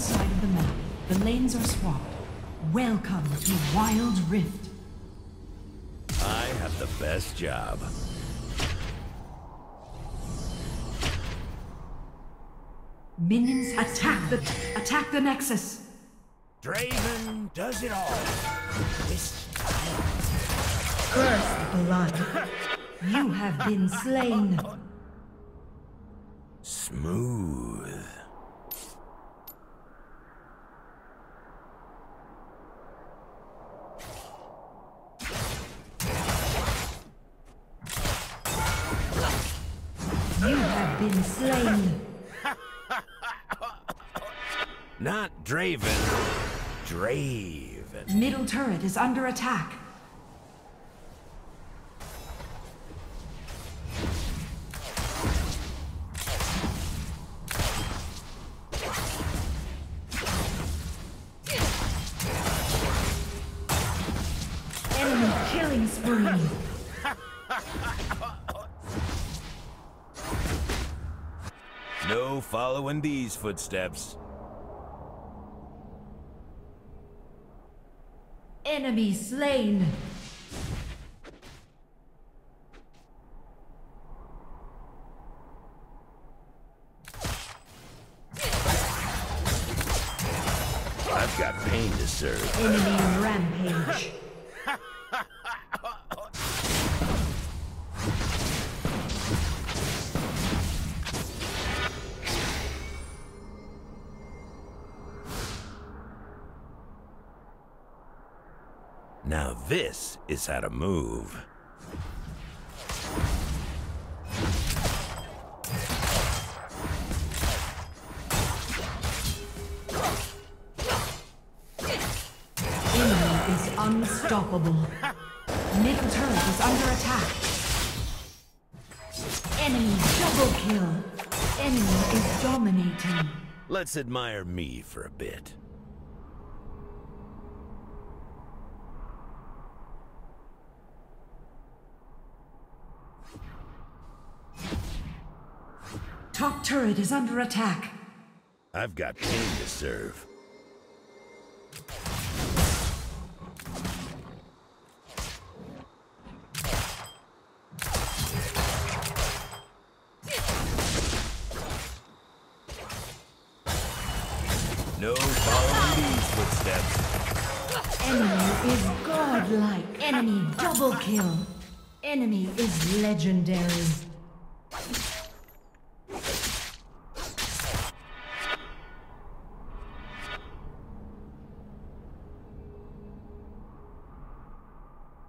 side of the map. The lanes are swapped. Welcome to Wild Rift. I have the best job. Minions attack the attack the Nexus. Draven does it all. This First blood. You have been slain. smooth. You have been slain. Not Draven. Draven. Middle turret is under attack. Enemy killing spree. No following these footsteps. Enemy slain. I've got pain to serve. Enemy rampage. Is how to move. Enemy is unstoppable. Middle turret is under attack. Enemy double kill. Enemy is dominating. Let's admire me for a bit. Top turret is under attack. I've got pain to serve. No following these footsteps. Enemy is godlike. Enemy double kill. Enemy is legendary.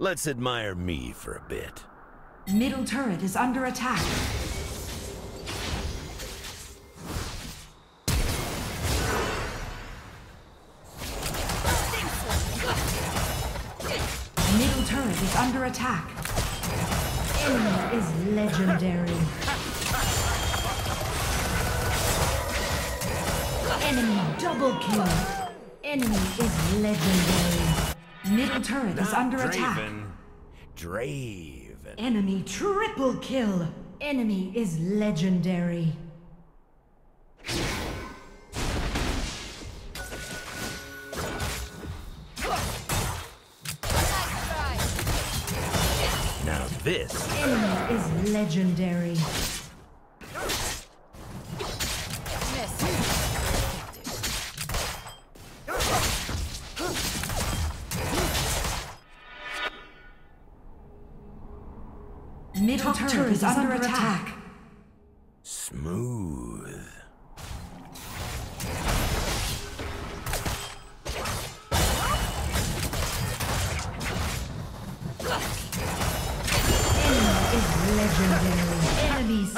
Let's admire me for a bit. Middle turret is under attack. Middle turret is under attack. Enemy is legendary. Enemy double kill. Enemy is legendary. Middle turret is Not under attack. Draven. Draven. Enemy triple kill. Enemy is legendary. Now this. Enemy is legendary.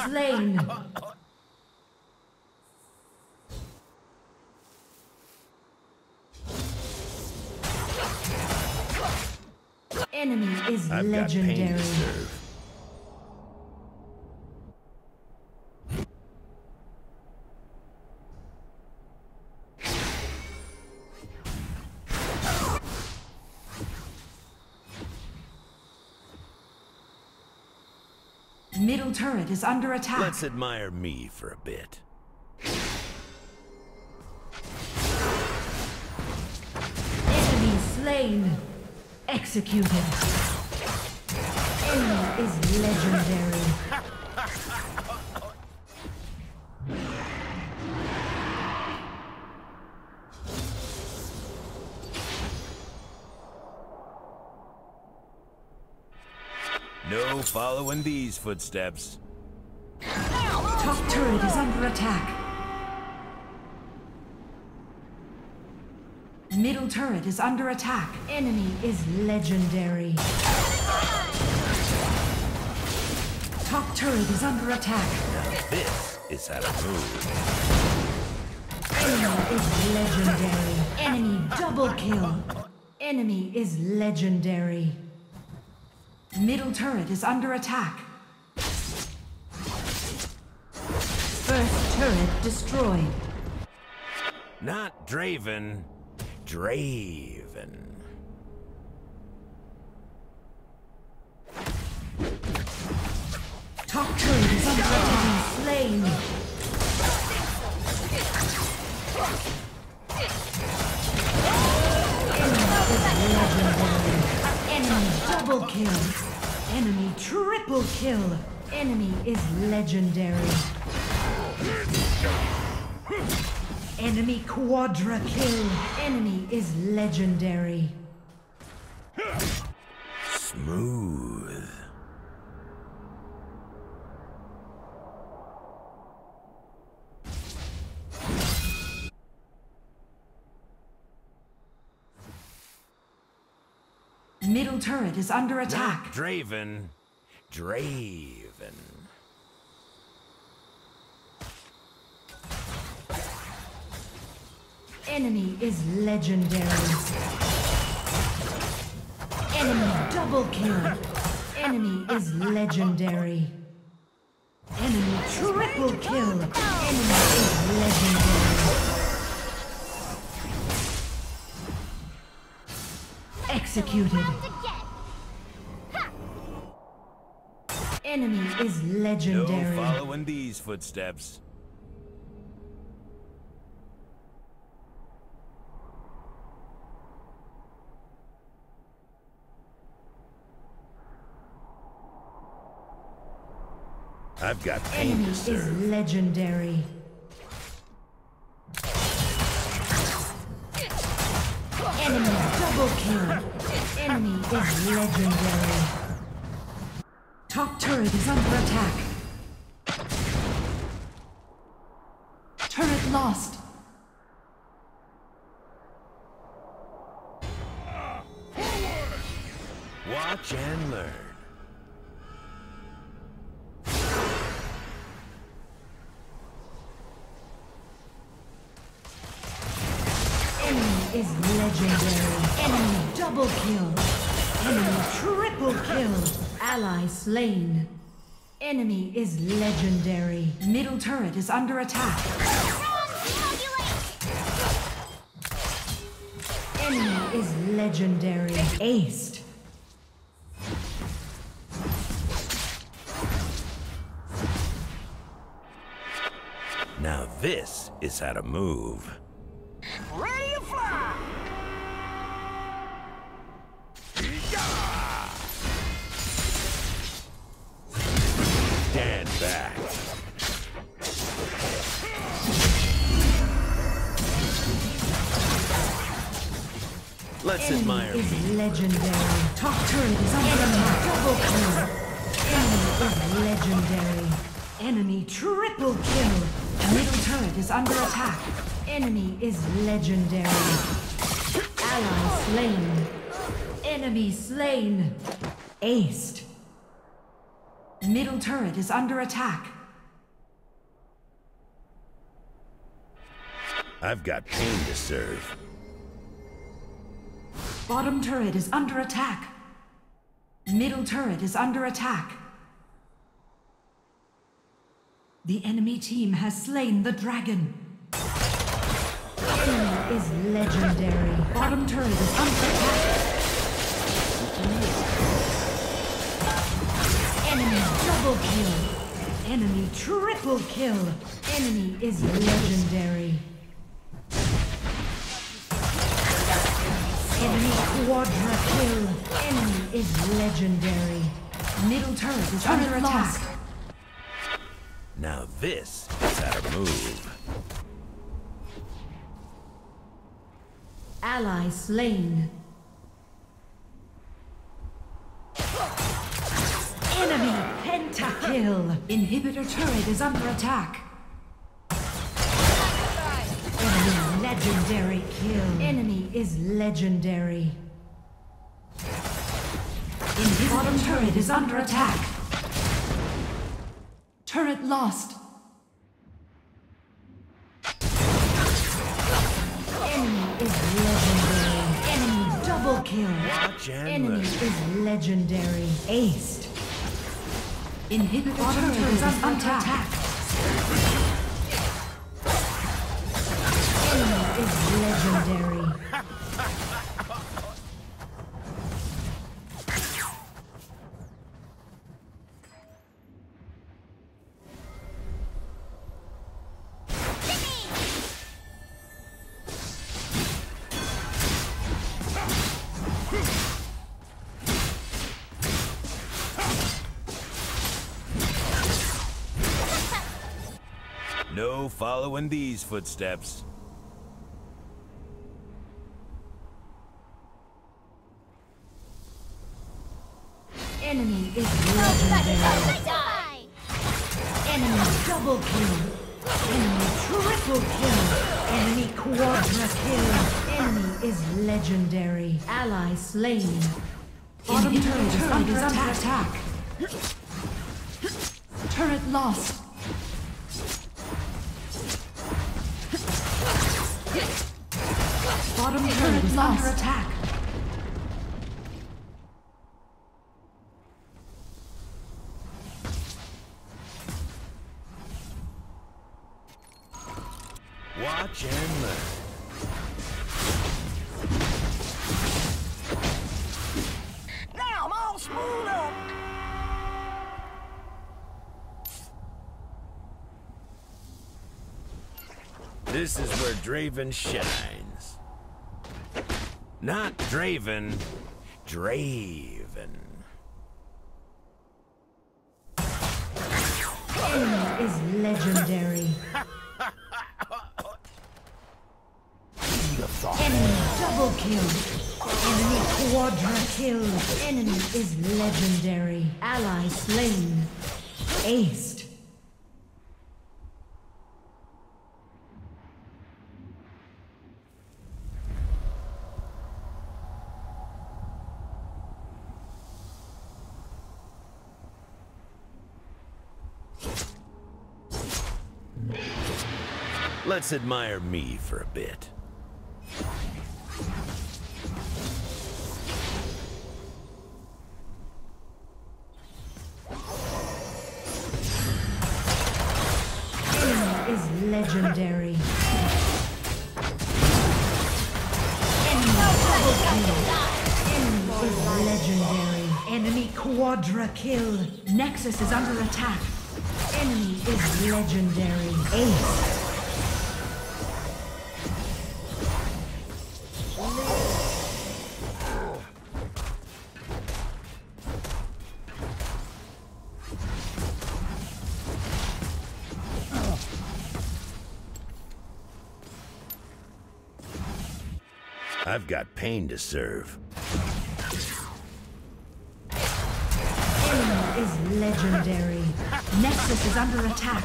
Slain. Enemy is I've legendary. middle turret is under attack. Let's admire me for a bit. Enemy slain. Executed. Enemy is legendary. No following these footsteps. Top turret is under attack. Middle turret is under attack. Enemy is legendary. Top turret is under attack. This is how to move. Enemy is legendary. Enemy double kill. Enemy is legendary. Middle turret is under attack. First turret destroyed. Not Draven, Draven. Top turret is under attack. Slain. Legendary. Enemy double kill. Enemy triple kill. Enemy is legendary. Enemy quadra kill. Enemy is legendary. Smooth. Middle turret is under Not attack. Draven, Draven. Enemy is legendary. Enemy double kill. Enemy is legendary. Enemy triple kill. Enemy is legendary. Executed. Enemy is legendary. No legendary. following these footsteps. I've got pain Enemy to is legendary. Is legendary. Top turret is under attack. Turret lost. Watch and learn. Enemy is legendary. Enemy double kill. Ally slain. Enemy is legendary. Middle turret is under attack. Enemy is legendary. Aced. Now this is how to move. Let's admire Enemy me. is legendary. Top turret is under attack. Double kill. Enemy is legendary. Enemy triple kill. Middle turret is under attack. Enemy is legendary. Ally slain. Enemy slain. Aced. Middle turret is under attack. I've got pain to serve. Bottom turret is under attack. Middle turret is under attack. The enemy team has slain the dragon. Enemy is legendary. Bottom turret is under attack. Enemy double kill. Enemy triple kill. Enemy is legendary. Enemy quadra kill. Enemy is legendary. Middle turret is under attack. Now this is our move. Ally slain. Enemy pentakill. Inhibitor turret is under attack. Enemy legendary kill. Enemy is legendary. Inhibitor turret is under attack. Turret lost. Enemy is legendary. Enemy double kill. Enemy is legendary. Aced. Inhibitor turret is under attack. Enemy is legendary. No following these footsteps. Enemy is legendary. Die! Enemy double kill. Enemy triple kill. Enemy quadra kill. Enemy is legendary. Ally slain. Bottom turret is under attack. Turret lost. Bottom turret is under attack. This is where Draven shines. Not Draven, Draven. Enemy is legendary. Enemy double kill. Enemy quadra kill. Enemy is legendary. Ally slain. Aced. Let's admire me for a bit. Is legendary. Enemy is legendary. Enemy quadra kill. Nexus is under attack. Enemy is legendary. Ace. I've got pain to serve. Is legendary. Nexus is under attack.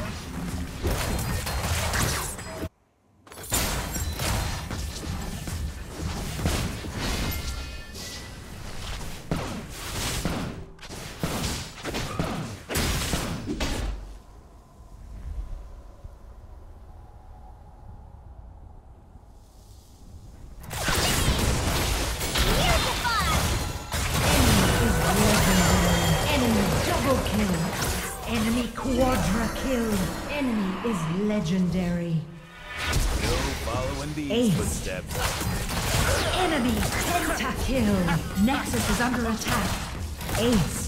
Quadra kill. Enemy is legendary. No following these Ace. footsteps. Enemy pentakill. Nexus is under attack. Ace.